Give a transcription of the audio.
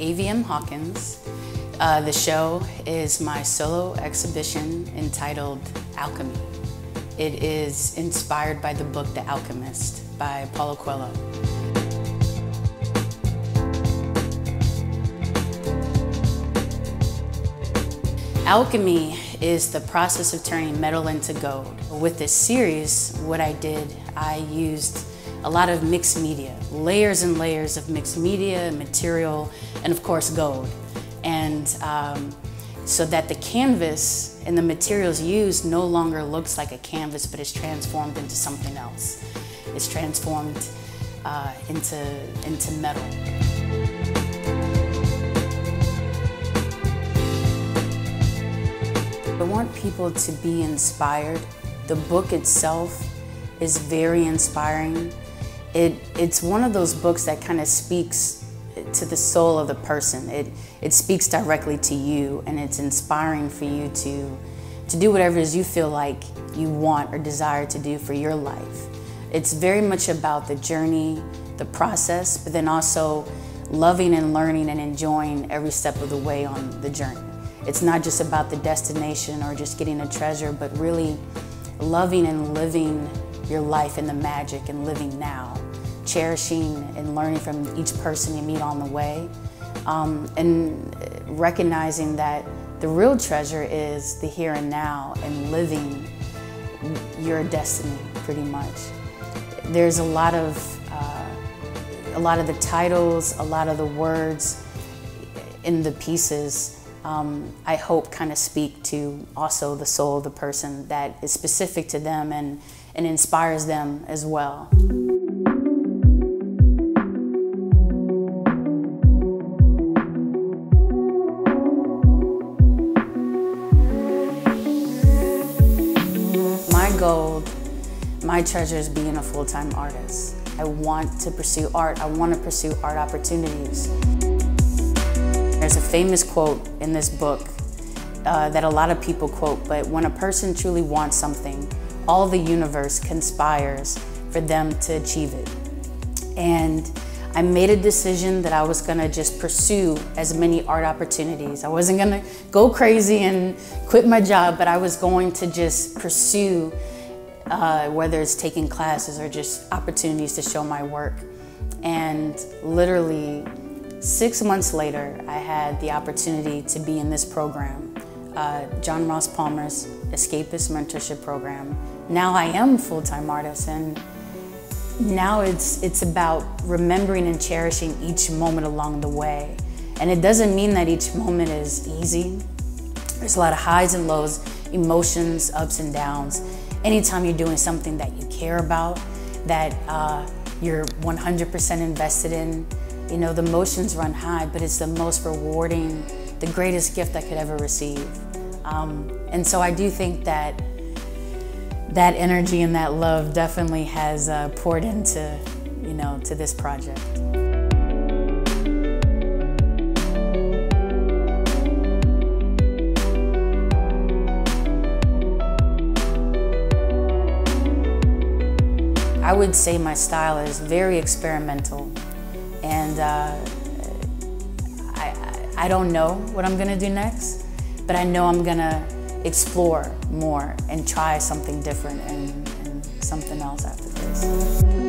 M. Hawkins. Uh, the show is my solo exhibition entitled Alchemy. It is inspired by the book The Alchemist by Paulo Coelho. Alchemy is the process of turning metal into gold. With this series, what I did, I used a lot of mixed media, layers and layers of mixed media, material, and of course gold. And um, so that the canvas and the materials used no longer looks like a canvas, but is transformed into something else. It's transformed uh, into, into metal. I want people to be inspired. The book itself is very inspiring. It, it's one of those books that kind of speaks to the soul of the person. It, it speaks directly to you and it's inspiring for you to, to do whatever it is you feel like you want or desire to do for your life. It's very much about the journey, the process, but then also loving and learning and enjoying every step of the way on the journey. It's not just about the destination or just getting a treasure, but really loving and living your life in the magic and living now, cherishing and learning from each person you meet on the way, um, and recognizing that the real treasure is the here and now and living your destiny pretty much. There's a lot of uh, a lot of the titles, a lot of the words in the pieces um, I hope kind of speak to also the soul of the person that is specific to them and, and inspires them as well. My goal, my treasure is being a full-time artist. I want to pursue art. I want to pursue art opportunities. There's a famous quote in this book uh, that a lot of people quote, but when a person truly wants something, all the universe conspires for them to achieve it. And I made a decision that I was gonna just pursue as many art opportunities. I wasn't gonna go crazy and quit my job, but I was going to just pursue uh, whether it's taking classes or just opportunities to show my work. And literally Six months later, I had the opportunity to be in this program, uh, John Ross Palmer's Escapist Mentorship Program. Now I am full-time artist and now it's, it's about remembering and cherishing each moment along the way. And it doesn't mean that each moment is easy. There's a lot of highs and lows, emotions, ups and downs. Anytime you're doing something that you care about, that uh, you're 100% invested in, you know, the emotions run high, but it's the most rewarding, the greatest gift I could ever receive. Um, and so I do think that that energy and that love definitely has uh, poured into, you know, to this project. I would say my style is very experimental. And uh, I, don't know what I'm gonna do next, but I know I'm gonna explore more and try something different and, and something else after this.